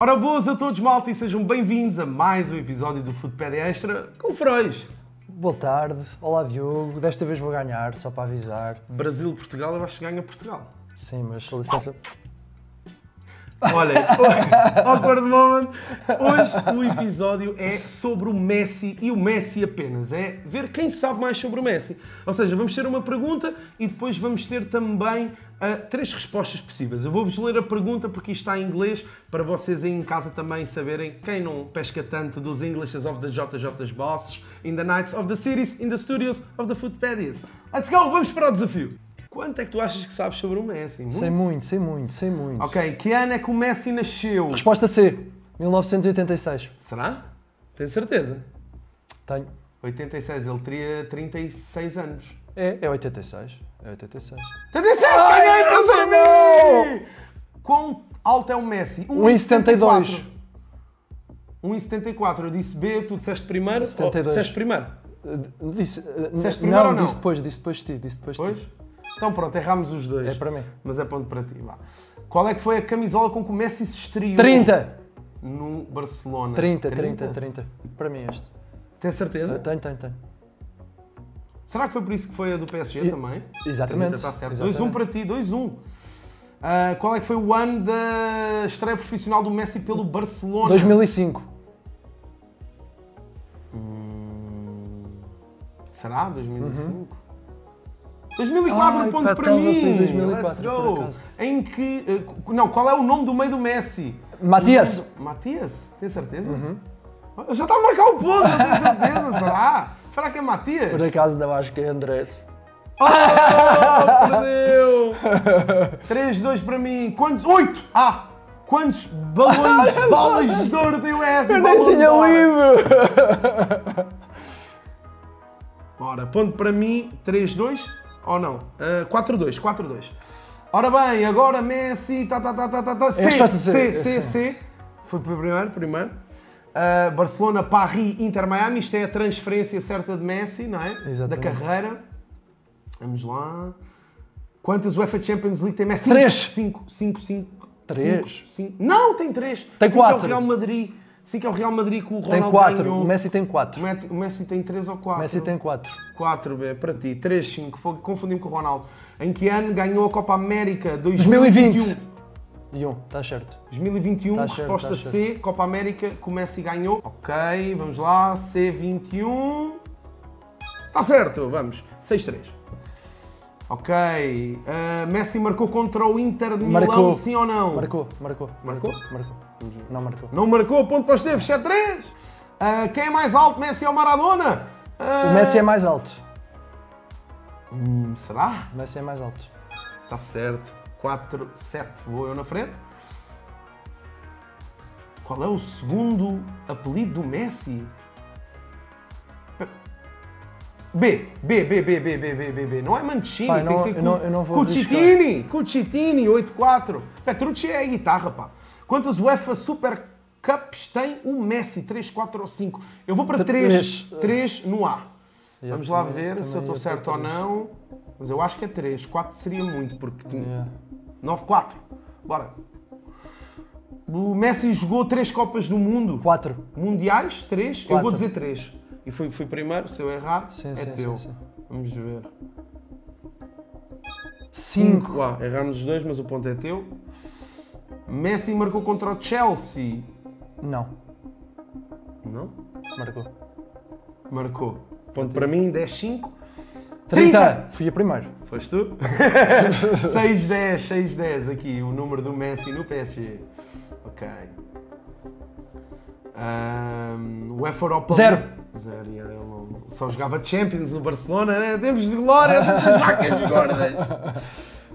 Ora, boas a todos, malta, e sejam bem-vindos a mais um episódio do Footpad Extra com o Frois. Boa tarde, olá Diogo, desta vez vou ganhar, só para avisar. Brasil-Portugal, eu acho que ganha Portugal. Sim, mas com licença. Olha, awkward moment. Hoje o episódio é sobre o Messi e o Messi apenas. É ver quem sabe mais sobre o Messi. Ou seja, vamos ter uma pergunta e depois vamos ter também uh, três respostas possíveis. Eu vou-vos ler a pergunta porque isto está em inglês para vocês aí em casa também saberem quem não pesca tanto dos Englishes of the JJ's Bosses in the nights of the cities, in the studios of the Footpadias. Let's go, vamos para o desafio. Quanto é que tu achas que sabes sobre o Messi? Muito? Sei muito, sei muito, sei muito. Ok, que ano é que o Messi nasceu? Resposta C, 1986. Será? Tens certeza? Tenho. 86, ele teria 36 anos. É, é 86. É 86. 86! Ai, Ganhei para mim! Quão alto é o Messi? 1,72. 1,74. Eu disse B, tu disseste primeiro? 72. Ou disseste primeiro? Uh, Disse, uh, Disseste primeiro não, ou não? disse depois, disse depois de ti, disse depois de Pois? ti. Então pronto, erramos os dois. É para mim. Mas é ponto para ti, vá. Qual é que foi a camisola com que o Messi se estreou? 30! No Barcelona. 30, 30, 30. Para mim este. Tens certeza? Uh, Tenho, tenho, tenho. Será que foi por isso que foi a do PSG E- também? exatamente, 30 Está certo. exatamente. 2-1 para ti, 2-1. Ah, qual é que foi o ano da estreia profissional do Messi pelo Barcelona? 2005. Será? 2005? 2004, Uhum. Ai, ponto pá, para mim. por 2004, Let's go. Em que. eh, Não, qual é o nome do meio do Messi? Matias. Matias? Tem certeza? Uhum. Já está a marcar o ponto, não tenho certeza. Será? Será que é Matias? Por acaso não acho que é Andrés. Oh, perdeu! 3-2 para mim. Quantos? 8! Ah! Quantos balões, bolas de ouro tem o S? Eu nem tinha lido! Ora, ponto para mim, 3-2 ou não? Ah, 4-2, 4-2. Ora bem, agora Messi, tá, tá, tá, tá, tá, tá. C, C, C, C, C. Foi para o primeiro, primeiro. Ah, Barcelona, Paris, Inter, Miami. Isto é a transferência certa de Messi, não é? Da Exatamente. carreira. Vamos lá. Quantas UEFA Champions League tem Messi? Três. 5, 5, 5. Três? Não, tem 3. Tem É o. Real Madrid. 5 é o Real Madrid que o Tem Ronaldo 4. ganhou. O Messi tem 4. O Messi- tem 3 ou 4. Messi tem 4. 4, B, para ti. 3, 5. Foi- Confundi-me com o Ronaldo. Em que ano ganhou a Copa América? 2020. 2021. E 1, está certo. 2021, Tá certo, resposta tá C, Copa América, que o Messi ganhou. Ok, vamos lá. C21. Está certo, vamos. 6-3. Ok. ah, Messi marcou contra o Inter de Milão, Marcou. sim ou não? Marcou, marcou. Marcou? Marcou. Não marcou. Não marcou, ponto para os Esteves, 7-3. Ah, quem é mais alto, Messi ou Maradona? Ah, O Messi é mais alto. hum, será? O Messi é mais alto. Está certo. 4, 7. Vou eu na frente. Qual é o segundo apelido do Messi? B. B, B, B, B, B, B, B, B. Não é Mancini, Pá, tem não- que ser eu não- eu não vou Cucitini. Cucitini, 8-4. Petrucci é a guitarra, pá. Quantas UEFA Super Cups tem o Messi? 3, 4 ou 5? Eu vou para 3. Três. 3 no A. Eu Vamos lá também- ver se eu estou certo ou não. Mas eu acho que é 3. 4 seria muito, porque tinha... Yeah. 9-4. Bora. O Messi jogou 3 Copas do Mundo. 4. Mundiais, 3. Eu vou dizer 3. E fui, fui primeiro, se eu errar, Sim, é sim, teu. sim. Vamos ver. 5. Lá, erramos os dois, mas o ponto é teu. Messi marcou contra o Chelsea. Não. Não? Marcou. Marcou. Ponto para mim, 10-5. 30. Fui a primeiro. Foste tu? 6-10, 6-10 aqui, o número do Messi no PSG. Ok. Um, UEFA Europa Zero. Yeah, ele não- só jogava Champions no Barcelona, né? Tempos de glória, das vacas gordas.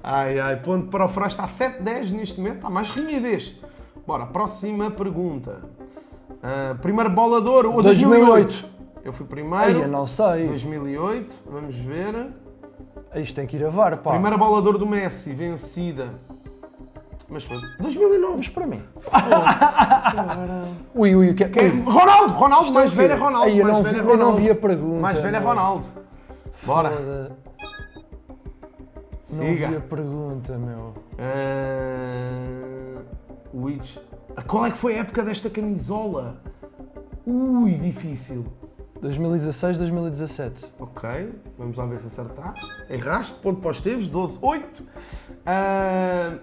Ai, ai, ponto para o Frost, está 7-10 neste momento, está mais renhido este. Bora, próxima pergunta. Ah, primeira bola de ouro, ou 2008. Eu fui Ai, primeiro. eu não sei. 2008, vamos ver. Isto tem que ir a VAR, pá. Primeira bola de ouro do Messi, vencida. Mas foi 2009. Mas para mim. ui, ui, o que é? Quem? Ronaldo, Ronaldo, mais velho é Ronaldo. Eu mais não velho vi- é eu não Ronaldo. vi a pergunta, Mais velho é. Ronaldo. Bora. Foda. Não Siga. vi a pergunta, meu. Ah, Ui, qual é que foi a época desta camisola? Ui, difícil. 2016, 2017. Ok, vamos lá ver se acertaste. Erraste, ponto para os teves, 12, 8. Ah,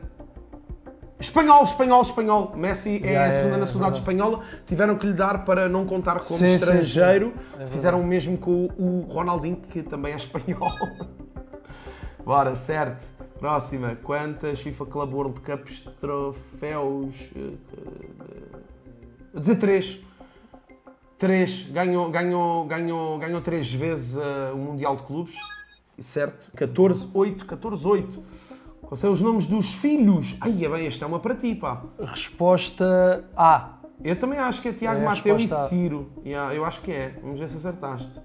espanhol, espanhol, espanhol. Messi é Já a é, segunda é nacionalidade verdade. espanhola. Tiveram que lhe dar para não contar como Sim, sim, estrangeiro. sim. É verdade. Fizeram o mesmo com o Ronaldinho, que também é espanhol. Bora, certo. Próxima. Quantas FIFA Club World Cups troféus? eh, eh, Vou dizer 3. 3. Ganhou, ganhou, ganhou, ganhou 3 vezes eh, o Mundial de Clubes. Certo? 14, 8. 14, 8. Quais são os nomes dos filhos? Ai, é bem, esta é uma para ti, pá. Resposta A. Eu também acho que é Tiago É Mateu e A. Ciro. Yeah, eu acho que é. Vamos ver se acertaste.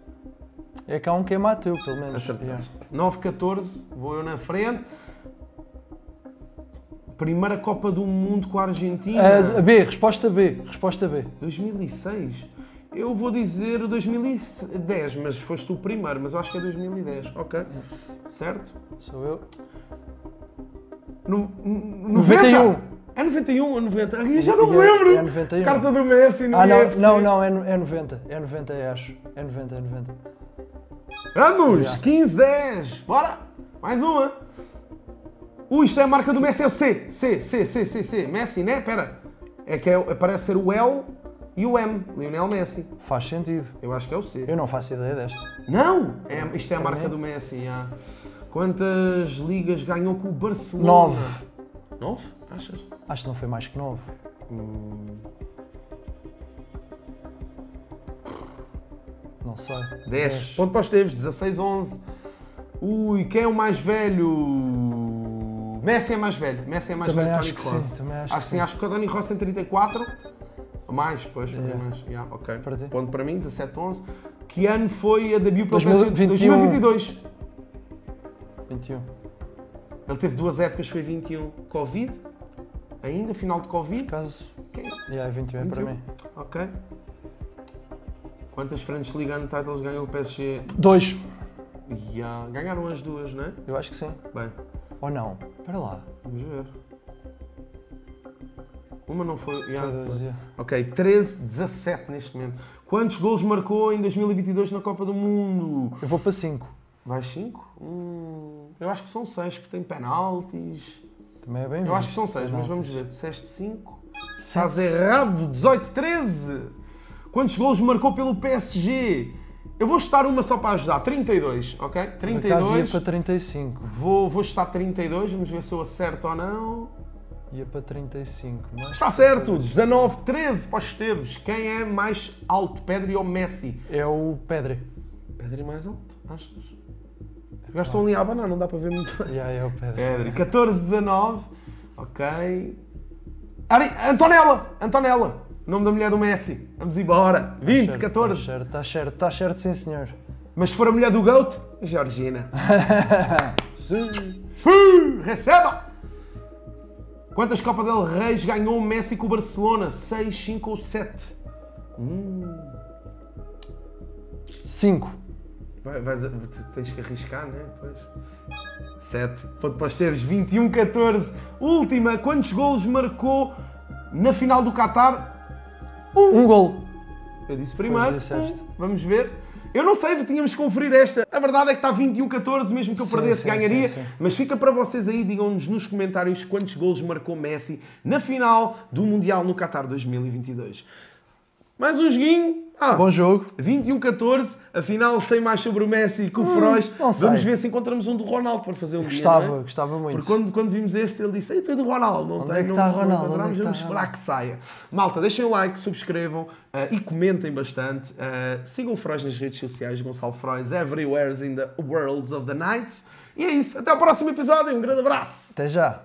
É que há um que é Mateu, pelo menos. Acertaste. 9, 14. Vou eu na frente. Primeira Copa do Mundo com a Argentina. Yeah. Ah, B, resposta B. Resposta B. 2006? Eu vou dizer 2010, mas foste o primeiro, mas eu acho que é 2010. Ok. Certo? Sou eu. No, no- 91. É 91 ou 90? Ai, eu já não me É- lembro. é 91. Carta do Messi no Ah, não, não, não, é, é 90. É 90, eu acho. É 90, é 90. Vamos! Yeah. 15, 10. Bora! Mais uma. Ui, isto é a marca do Messi, é o C. C, C, C, C, C. Messi, né? Pera. É que é, parece ser o L e o M. Lionel Messi. Faz sentido. Eu acho que é o C. Eu não faço ideia desta. Não! É, isto é a marca do Messi, já. Quantas ligas ganhou com o Barcelona? Nove. Nove? Achas? Acho que não foi mais que 9. Não sei. 10. Ponto para os teves, 16, 11. Ui, quem é o mais velho? Messi é mais velho. Messi é mais Também velho que acho Tony que Kroos. sim, também acho acho que sim. sim. Acho que o Tony Kroos tem 34. Ou Mais, pois, Yeah. mais. Yeah, ok. Para ti? Ponto para mim, 17, 11. Que ano foi a debut pelo 2021. PSG? 2022. 21. Ele teve duas épocas, foi 21. Covid, ainda, final de Covid. Caso. Quem? Yeah, 21 é para 21. mim. Ok. Quantas French League One titles ganhou o PSG? 2. Yeah. Ganharam as duas, não é? Eu acho que sim. Bem, Ou não? Espera lá. vamos ver. Uma não foi. Foi yeah, dois, yeah. Ok, 13, 17 neste momento. Quantos gols marcou em 2022 na Copa do Mundo? Eu vou para 5. Vais 5? Hum, eu acho que são 6, porque tem penaltis. Também é bem Eu acho que são 6, mas vamos ver. Disseste 5? Estás errado, 18, 13. Quantos gols marcou pelo PSG? Eu vou estar uma só para ajudar, 32, ok? Por acaso ia 32. para 35. Vou, vou estar 32, vamos ver se eu acerto ou não. Ia para 35. Mas... Está certo, 19, 13 para os Esteves. Quem é mais alto, Pedri ou Messi? É o Pedri. Pedri mais alto, achas? Os gajos estão ali a abanar, não dá para ver muito bem. Yeah, é o Pedri. Pedri, 14, 19, ok. Ari, Antonella, Antonella, nome da mulher do Messi. Vamos embora. 20, Certo, 14. Está certo, está certo, está certo, sim senhor. Mas se for a mulher do Goat, Georgina. Sim. Sim, receba! Quantas Copa del Reis ganhou o Messi com o Barcelona? 6, 5 ou 7? 5. Vai, vais a- tens que arriscar, né? Pois. 7. Ponto para os teres. 21, 14. Última. Quantos golos marcou na final do Qatar? Um gol. Eu disse primeiro. Um. Vamos ver. Eu não sei, tínhamos que conferir esta. A verdade é que está 21-14, mesmo que eu Sim, perdesse, sim, ganharia. sim. Mas fica para vocês aí, digam-nos nos comentários quantos golos marcou Messi na final do Mundial no Qatar 2022. Mais um joguinho. Ah, Bom jogo. 21-14, afinal sei mais sobre o Messi que o Frois. Hum, não sei. Vamos ver se encontramos um do Ronaldo para fazer um dia, Gostava, não é? gostava muito. Porque quando, quando vimos este, ele disse: Ei, tu é do Ronaldo, não Onde tem, é que não, está não Ronaldo? encontramos, Onde é que vamos está esperar que saia. Malta, deixem o like, subscrevam ah, e comentem bastante. Ah, sigam o Frois nas redes sociais, Gonçalo Frois, everywhere in the worlds of the nights. E é isso, até ao próximo episódio, um grande abraço! Até já.